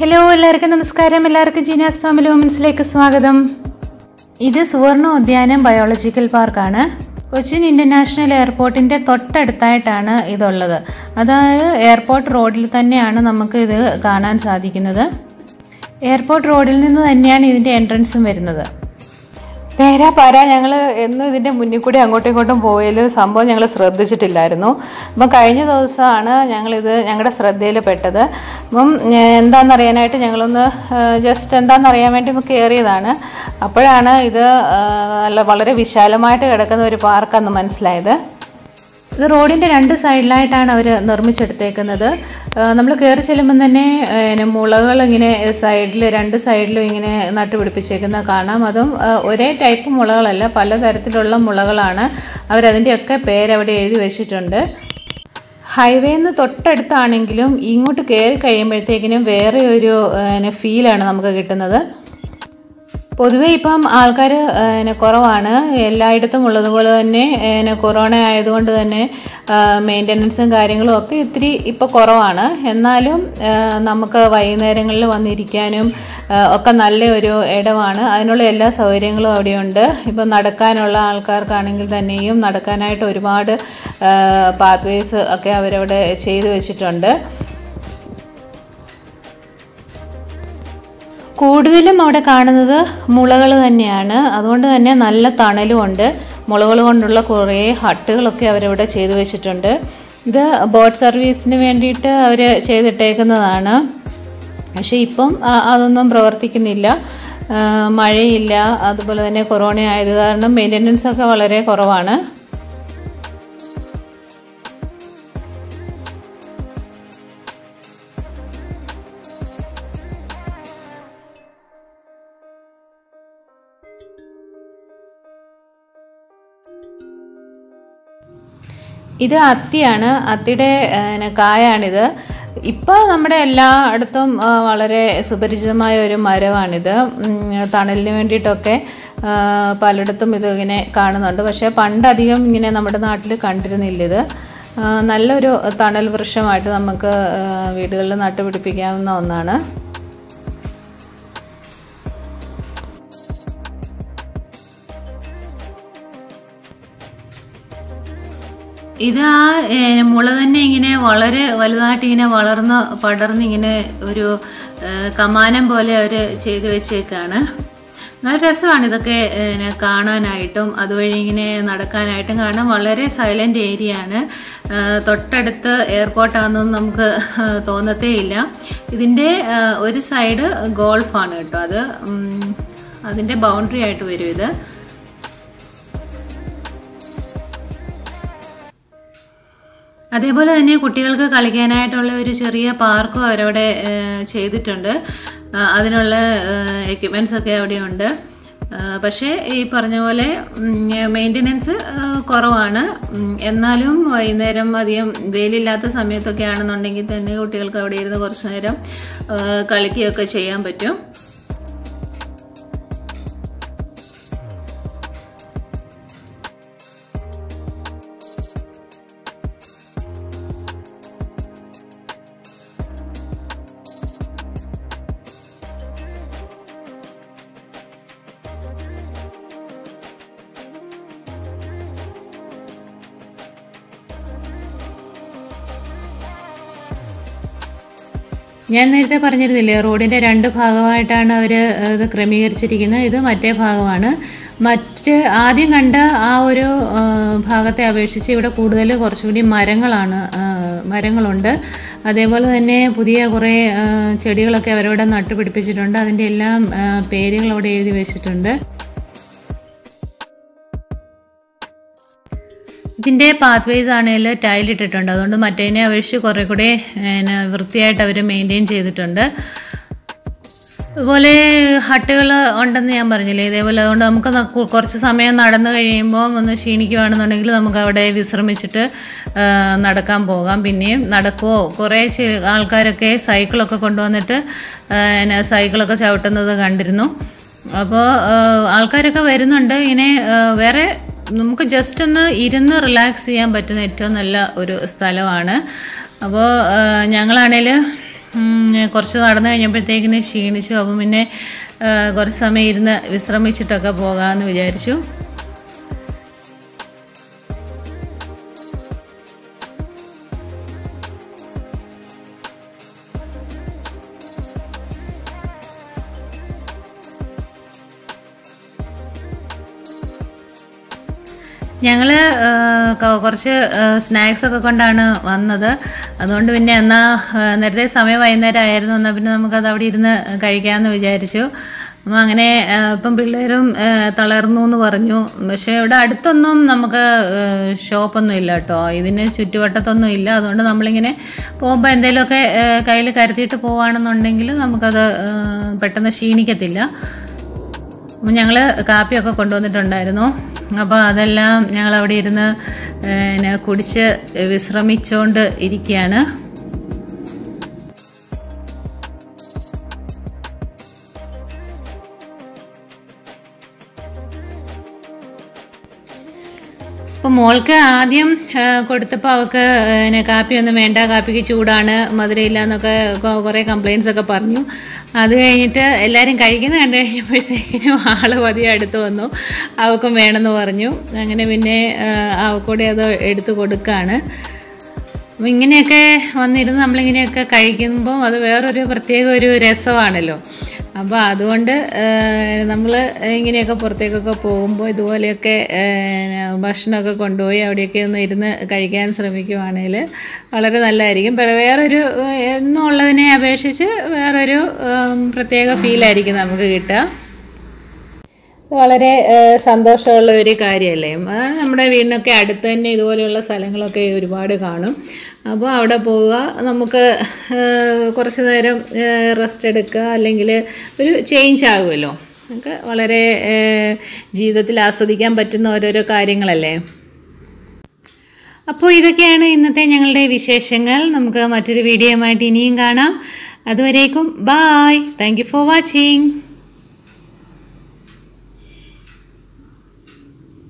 Hello എല്ലാവർക്കും നമസ്കാരം. എല്ലാവർക്കും ജീനാസ് ഫാമിലി വുമൻസിലേക്ക് സ്വാഗതം. ഇത് സുവർണ ഉദ്യാനം ബയോളജിക്കൽ പാർക്കാണ്. കൊച്ചിൻ ഇന്റർനാഷണൽ എയർപോർട്ടിന്റെ തൊട്ടടുത്തായിട്ടാണ് ഇതുള്ളത്. അതായത് എയർപോർട്ട് റോഡിൽ തന്നെയാണ് നമുക്ക് ഇത് കാണാൻ സാധിക്കുന്നത്. എയർപോർട്ട് റോഡിൽ നിന്ന് തന്നെയാണ് ഇതിന്റെ എൻട്രൻസും വരുന്നത്. നേരാ പാര ഞങ്ങൾ എന്നും ഇതിന്റെ മുന്നിൽ കൂടി അങ്ങോട്ടും ഇങ്ങോട്ടും പോയതിൽ സംഭവം ഞങ്ങൾ ശ്രദ്ധിച്ചിട്ടില്ലായിരുന്നു. അപ്പം കഴിഞ്ഞ ദിവസമാണ് ഞങ്ങളിത് ഞങ്ങളുടെ ശ്രദ്ധയിൽ പെട്ടത്. അപ്പം എന്താണെന്നറിയാനായിട്ട് ഞങ്ങളൊന്ന് ജസ്റ്റ് എന്താണെന്നറിയാൻ വേണ്ടി കയറിയതാണ് അപ്പോഴാണ് ഇത് നല്ല വളരെ വിശാലമായിട്ട് കിടക്കുന്ന ഒരു പാർക്കാണെന്ന് മനസ്സിലായത്. ഇത് റോഡിന്റെ രണ്ട് സൈഡിലായിട്ടാണ് അവർ നിർമ്മിച്ചെടുത്തേക്കുന്നത്. നമ്മൾ കയറി ചെല്ലുമ്പം തന്നെ പിന്നെ മുളകൾ ഇങ്ങനെ സൈഡിൽ രണ്ട് സൈഡിലും ഇങ്ങനെ നട്ടുപിടിപ്പിച്ചേക്കുന്നത് കാണാം. അതും ഒരേ ടൈപ്പ് മുളകളല്ല പലതരത്തിലുള്ള മുളകളാണ്. അവരതിന്റെയൊക്കെ പേരവിടെ എഴുതി വെച്ചിട്ടുണ്ട്. ഹൈവേന്ന് തൊട്ടടുത്താണെങ്കിലും ഇങ്ങോട്ട് കയറി കഴിയുമ്പോഴത്തേക്കിനും വേറെ ഒരു ഫീലാണ് നമുക്ക് കിട്ടുന്നത്. പൊതുവേ ഇപ്പം ആൾക്കാർ കുറവാണ്. എല്ലായിടത്തും ഉള്ളതുപോലെ തന്നെ എന്നെ കൊറോണ ആയതുകൊണ്ട് തന്നെ മെയിന്റനൻസും കാര്യങ്ങളും ഒക്കെ ഇത്തിരി ഇപ്പോൾ കുറവാണ്. എന്നാലും നമുക്ക് വൈകുന്നേരങ്ങളിൽ വന്നിരിക്കാനും ഒക്കെ നല്ല ഒരു ഇടമാണ് അതിനുള്ള എല്ലാ സൗകര്യങ്ങളും അവിടെയുണ്ട്. ഇപ്പം നടക്കാനുള്ള ആൾക്കാർക്കാണെങ്കിൽ തന്നെയും നടക്കാനായിട്ട് ഒരുപാട് പാത്വേസ് ഒക്കെ അവരവിടെ ചെയ്തു വെച്ചിട്ടുണ്ട്. കൂടുതലും അവിടെ കാണുന്നത് മുളകൾ തന്നെയാണ്. അതുകൊണ്ട് തന്നെ നല്ല തണലുമുണ്ട് മുളകൾ കൊണ്ടുള്ള കുറേ ഹട്ടുകളൊക്കെ അവരവിടെ ചെയ്തു വെച്ചിട്ടുണ്ട്. ഇത് ബോട്ട് സർവീസിന് വേണ്ടിയിട്ട് അവർ ചെയ്തിട്ടേക്കുന്നതാണ്. പക്ഷേ ഇപ്പം അതൊന്നും പ്രവർത്തിക്കുന്നില്ല. മഴയില്ല. അതുപോലെ തന്നെ കൊറോണ ആയത് കാരണം മെയിന്റനൻസ് ഒക്കെ വളരെ കുറവാണ്. ഇത് അത്തിയാണ്. അത്തിയുടെ കായാണിത്. ഇപ്പോൾ നമ്മുടെ എല്ലായിടത്തും വളരെ സുപരിചിതമായ ഒരു മരമാണിത്. തണലിന് വേണ്ടിയിട്ടൊക്കെ പലയിടത്തും ഇത് ഇങ്ങനെ കാണുന്നുണ്ട്. പക്ഷേ പണ്ടധികം ഇങ്ങനെ നമ്മുടെ നാട്ടിൽ കണ്ടിരുന്നില്ല ഇത്. നല്ലൊരു തണൽ വൃക്ഷമായിട്ട് നമുക്ക് വീടുകളിൽ നട്ടുപിടിപ്പിക്കാവുന്ന ഒന്നാണ്. ഇത് ആ മുള തന്നെ ഇങ്ങനെ വളരെ വലുതായിട്ട് ഇങ്ങനെ വളർന്ന് പടർന്ന് ഇങ്ങനെ ഒരു കമാനം പോലെ അവർ ചെയ്ത് വെച്ചേക്കാണ്. നല്ല രസമാണ് ഇതൊക്കെ കാണാനായിട്ടും അതുവഴി ഇങ്ങനെ നടക്കാനായിട്ടും കാരണം വളരെ സൈലന്റ് ഏരിയ ആണ്. തൊട്ടടുത്ത് എയർപോർട്ടാണെന്നൊന്നും നമുക്ക് തോന്നത്തേ ഇല്ല. ഇതിന്റെ ഒരു സൈഡ് ഗോൾഫാണ് കേട്ടോ അത്. അതിന്റെ ബൗണ്ടറി ആയിട്ട് വരും ഇത്. അതേപോലെ തന്നെ കുട്ടികൾക്ക് കളിക്കാനായിട്ടുള്ള ഒരു ചെറിയ പാർക്കും അവരവിടെ ചെയ്തിട്ടുണ്ട്. അതിനുള്ള എക്യുപ്മെന്റ്സ് ഒക്കെ അവിടെയുണ്ട്. പക്ഷേ ഈ പറഞ്ഞ പോലെ മെയിന്റനൻസ് കുറവാണ്. എന്നാലും വൈകുന്നേരം അധികം വെയിലില്ലാത്ത സമയത്തൊക്കെ ആണെന്നുണ്ടെങ്കിൽ തന്നെ കുട്ടികൾക്ക് അവിടെ ഇരുന്ന് കുറച്ച് നേരം കളിക്കുകയൊക്കെ ചെയ്യാൻ പറ്റും. ഞാൻ നേരത്തെ പറഞ്ഞിരുന്നില്ലേ റോഡിന്റെ രണ്ട് ഭാഗമായിട്ടാണ് അവർ ഇത് ക്രമീകരിച്ചിരിക്കുന്നത്. ഇത് മറ്റേ ഭാഗമാണ്. മറ്റ് ആദ്യം കണ്ട ആ ഒരു ഭാഗത്തെ അപേക്ഷിച്ച് ഇവിടെ കൂടുതൽ കുറച്ചുകൂടി മരങ്ങളാണ് മരങ്ങളുണ്ട്. അതേപോലെ തന്നെ പുതിയ കുറേ ചെടികളൊക്കെ അവരവിടെ നട്ടുപിടിപ്പിച്ചിട്ടുണ്ട്. അതിന്റെ എല്ലാം പേരുകൾ അവിടെ എഴുതി വെച്ചിട്ടുണ്ട്. ഇതിന്റെ പാത്വേസ് ആണെങ്കിൽ ടൈൽ ഇട്ടിട്ടുണ്ട്. അതുകൊണ്ട് മറ്റേതിനെ അപേക്ഷിച്ച് കുറേ കൂടെ വൃത്തിയായിട്ട് അവർ മെയിന്റെയിൻ ചെയ്തിട്ടുണ്ട്. അതുപോലെ ഹട്ടുകൾ ഉണ്ടെന്ന് ഞാൻ പറഞ്ഞില്ലേ ഇതേപോലെ അതുകൊണ്ട് നമുക്ക് കുറച്ച് സമയം നടന്നു കഴിയുമ്പോൾ ഒന്ന് ക്ഷീണിക്കുകയാണെന്നുണ്ടെങ്കിൽ നമുക്ക് അവിടെ വിശ്രമിച്ചിട്ട് നടക്കാൻ പോകാം. പിന്നെയും നടക്കുമോ കുറേ ആൾക്കാരൊക്കെ സൈക്കിളൊക്കെ കൊണ്ടുവന്നിട്ട് സൈക്കിളൊക്കെ ചവിട്ടുന്നത് കണ്ടിരുന്നു. അപ്പോൾ ആൾക്കാരൊക്കെ വരുന്നുണ്ട്. ഇങ്ങനെ വേറെ നമുക്ക് ജസ്റ്റ് ഒന്ന് ഇരുന്ന് റിലാക്സ് ചെയ്യാൻ പറ്റുന്ന ഏറ്റവും നല്ല ഒരു സ്ഥലമാണ്. അപ്പോൾ ഞങ്ങളാണേൽ കുറച്ച് നടന്നു കഴിഞ്ഞപ്പോഴത്തേക്കിന് ക്ഷീണിച്ചു. അപ്പം പിന്നെ കുറച്ച് സമയം ഇരുന്ന് വിശ്രമിച്ചിട്ടൊക്കെ പോകാമെന്ന് വിചാരിച്ചു. ഞങ്ങൾ കുറച്ച് സ്നാക്സ് ഒക്കെ കൊണ്ടാണ് വന്നത്. അതുകൊണ്ട് പിന്നെ എന്നാൽ നേരത്തെ സമയം വൈകുന്നേരം ആയിരുന്നു എന്നാൽ പിന്നെ നമുക്കത് അവിടെ ഇരുന്ന് കഴിക്കാമെന്ന് വിചാരിച്ചു. അപ്പം അങ്ങനെ ഇപ്പം പിള്ളേരും തളർന്നു എന്ന് പറഞ്ഞു. പക്ഷേ ഇവിടെ അടുത്തൊന്നും നമുക്ക് ഷോപ്പൊന്നും ഇല്ല കേട്ടോ. ഇതിന് ചുറ്റുവട്ടത്തൊന്നും ഇല്ല. അതുകൊണ്ട് നമ്മളിങ്ങനെ പോകുമ്പോൾ എന്തെങ്കിലുമൊക്കെ കയ്യിൽ കരുതിയിട്ട് പോവുകയാണെന്നുണ്ടെങ്കിൽ നമുക്കത് പെട്ടെന്ന് ക്ഷീണിക്കത്തില്ല. ഞങ്ങൾ കാപ്പിയൊക്കെ കൊണ്ടുവന്നിട്ടുണ്ടായിരുന്നു. അപ്പോൾ അതെല്ലാം ഞങ്ങൾ അവിടെ ഇരുന്ന് കുടിച്ച് വിശ്രമിച്ചുകൊണ്ട് ഇരിക്കുകയാണ് മോൾക്ക് ആദ്യം കൊടുത്തപ്പോൾ അവൾക്ക് പിന്നെ കാപ്പിയൊന്നും വേണ്ട കാപ്പിക്ക് ചൂടാണ് മധുരയില്ല എന്നൊക്കെ കുറേ കംപ്ലയിൻസ് ഒക്കെ പറഞ്ഞു. അത് കഴിഞ്ഞിട്ട് എല്ലാവരും കഴിക്കുന്ന കണ്ടു കഴിഞ്ഞപ്പോഴത്തേക്കിനും ആൾ പതിയെ അടുത്ത് വന്നു. അവൾക്കും വേണമെന്ന് പറഞ്ഞു. അങ്ങനെ പിന്നെ അവൾക്കൂടെ അത് എടുത്തു കൊടുക്കുകയാണ് അപ്പം ഇങ്ങനെയൊക്കെ വന്നിരുന്ന് നമ്മളിങ്ങനെയൊക്കെ കഴിക്കുമ്പോൾ അത് വേറൊരു പ്രത്യേക ഒരു രസമാണല്ലോ. അപ്പോൾ അതുകൊണ്ട് നമ്മൾ ഇങ്ങനെയൊക്കെ പുറത്തേക്കൊക്കെ പോകുമ്പോൾ ഇതുപോലെയൊക്കെ ഭക്ഷണമൊക്കെ കൊണ്ടുപോയി അവിടെയൊക്കെ ഒന്ന് ഇരുന്ന് കഴിക്കാൻ ശ്രമിക്കുവാണെങ്കിൽ വളരെ നല്ലതായിരിക്കും. പക്ഷേ വേറൊരു എന്നുള്ളതിനെ അപേക്ഷിച്ച് വേറൊരു പ്രത്യേക ഫീലായിരിക്കും നമുക്ക് കിട്ടുക. വളരെ സന്തോഷമുള്ള ഒരു കാര്യമല്ലേ? നമ്മുടെ വീടിനൊക്കെ അടുത്ത് തന്നെ ഇതുപോലെയുള്ള സ്ഥലങ്ങളൊക്കെ ഒരുപാട് കാണും. അപ്പോൾ അവിടെ പോവുക നമുക്ക് കുറച്ച് നേരം റെസ്റ്റ് എടുക്കുക അല്ലെങ്കിൽ ഒരു ചേഞ്ച് ആകുമല്ലോ? നമുക്ക് വളരെ ജീവിതത്തിൽ ആസ്വദിക്കാൻ പറ്റുന്ന ഓരോരോ കാര്യങ്ങളല്ലേ? അപ്പോൾ ഇതൊക്കെയാണ് ഇന്നത്തെ ഞങ്ങളുടെ വിശേഷങ്ങൾ. നമുക്ക് മറ്റൊരു വീഡിയോയുമായിട്ട് ഇനിയും കാണാം. അതുവരേക്കും ബായ് താങ്ക് ഫോർ വാച്ചിങ്